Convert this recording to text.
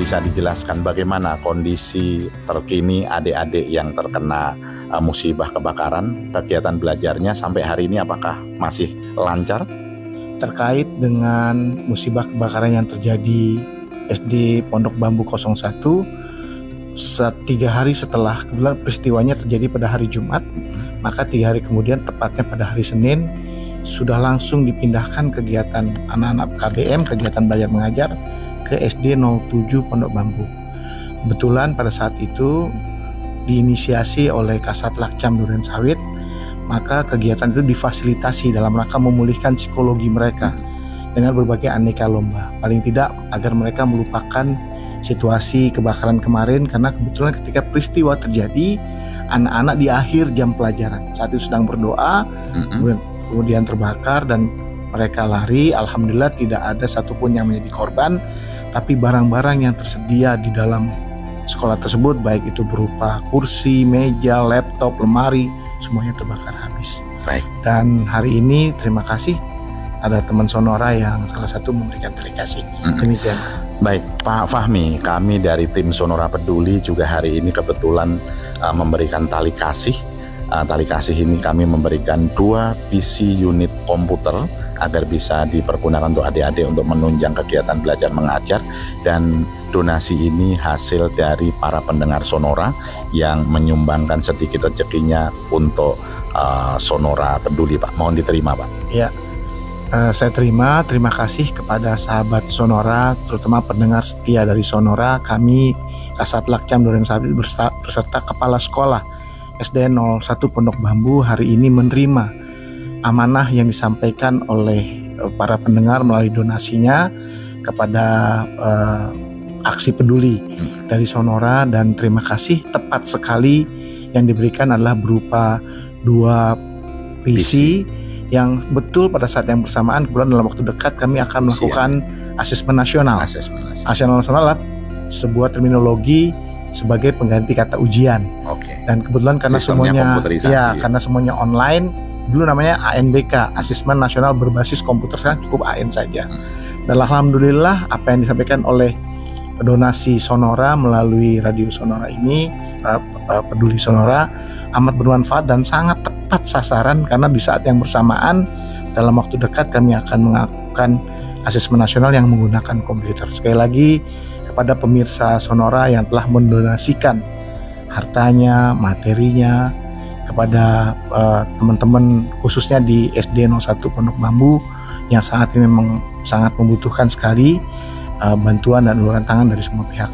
bisa dijelaskan bagaimana kondisi terkini adik-adik yang terkena uh, musibah kebakaran, kegiatan belajarnya sampai hari ini apakah masih lancar? Terkait dengan musibah kebakaran yang terjadi SD Pondok Bambu 01 tiga hari setelah kebetulan peristiwanya terjadi pada hari Jumat, maka tiga hari kemudian tepatnya pada hari Senin sudah langsung dipindahkan kegiatan anak-anak KBM kegiatan belajar mengajar ke SD 07 Pondok Bambu. Kebetulan pada saat itu diinisiasi oleh Kasat Lakcam Duren Sawit, maka kegiatan itu difasilitasi dalam rangka memulihkan psikologi mereka dengan berbagai aneka lomba. Paling tidak agar mereka melupakan situasi kebakaran kemarin karena kebetulan ketika peristiwa terjadi anak-anak di akhir jam pelajaran saat itu sedang berdoa mm-hmm. Kemudian terbakar dan mereka lari alhamdulillah tidak ada satupun yang menjadi korban tapi barang-barang yang tersedia di dalam sekolah tersebut baik itu berupa kursi, meja, laptop, lemari semuanya terbakar habis. Baik. Dan hari ini terima kasih ada teman Sonora yang salah satu memberikan delegasi. Mm-hmm. Demikian. Baik, Pak Fahmi, kami dari tim Sonora Peduli juga hari ini kebetulan uh, memberikan tali kasih. Uh, tali kasih ini kami memberikan dua PC unit komputer agar bisa dipergunakan untuk adik-adik untuk menunjang kegiatan belajar mengajar dan donasi ini hasil dari para pendengar Sonora yang menyumbangkan sedikit rezekinya untuk uh, Sonora Peduli Pak. Mohon diterima Pak. Ya, uh, saya terima. Terima kasih kepada sahabat Sonora, terutama pendengar setia dari Sonora. Kami Kasat Lakcam Duren Sabit berserta kepala sekolah SD 01 Pondok Bambu hari ini menerima amanah yang disampaikan oleh uh, para pendengar melalui donasinya kepada uh, aksi peduli hmm. dari Sonora dan terima kasih tepat sekali yang diberikan adalah berupa dua PC, PC yang betul pada saat yang bersamaan kebetulan dalam waktu dekat kami akan melakukan Siap. asesmen nasional. Asesmen nasional. nasional adalah sebuah terminologi sebagai pengganti kata ujian. Okay. Dan kebetulan karena Sistemnya semuanya ya karena semuanya online dulu namanya ANBK Asesmen Nasional Berbasis Komputer sekarang cukup AN saja. Hmm. Dan alhamdulillah apa yang disampaikan oleh donasi Sonora melalui radio Sonora ini eh, eh, peduli Sonora amat bermanfaat dan sangat tepat sasaran karena di saat yang bersamaan dalam waktu dekat kami akan melakukan asesmen nasional yang menggunakan komputer. Sekali lagi kepada pemirsa Sonora yang telah mendonasikan hartanya, materinya kepada uh, teman-teman khususnya di SD 01 Pondok Bambu yang saat ini memang sangat membutuhkan sekali uh, bantuan dan uluran tangan dari semua pihak.